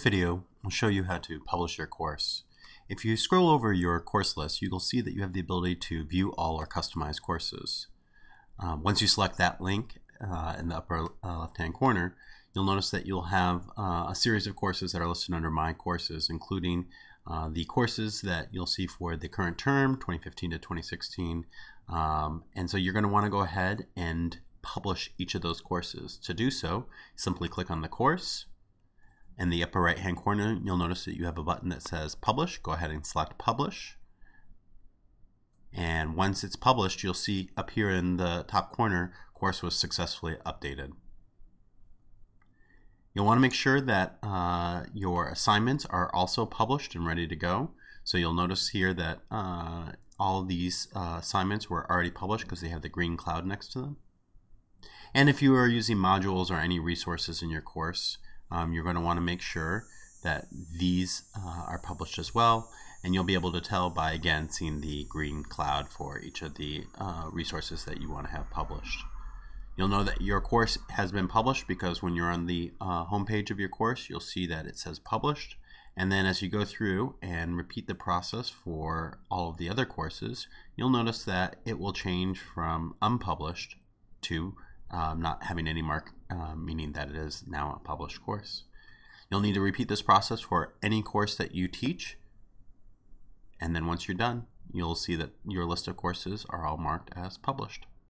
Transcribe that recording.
this video, I'll show you how to publish your course. If you scroll over your course list, you'll see that you have the ability to view all or customize courses. Um, once you select that link uh, in the upper uh, left-hand corner, you'll notice that you'll have uh, a series of courses that are listed under My Courses, including uh, the courses that you'll see for the current term, 2015 to 2016. Um, and so you're going to want to go ahead and publish each of those courses. To do so, simply click on the course, in the upper right hand corner, you'll notice that you have a button that says Publish. Go ahead and select Publish. And once it's published, you'll see up here in the top corner, course was successfully updated. You'll want to make sure that uh, your assignments are also published and ready to go. So you'll notice here that uh, all these uh, assignments were already published because they have the green cloud next to them. And if you are using modules or any resources in your course, um, you're going to want to make sure that these uh, are published as well and you'll be able to tell by again seeing the green cloud for each of the uh, resources that you want to have published. You'll know that your course has been published because when you're on the uh, home page of your course you'll see that it says published and then as you go through and repeat the process for all of the other courses you'll notice that it will change from unpublished to um, not having any mark, uh, meaning that it is now a published course. You'll need to repeat this process for any course that you teach. And then once you're done, you'll see that your list of courses are all marked as published.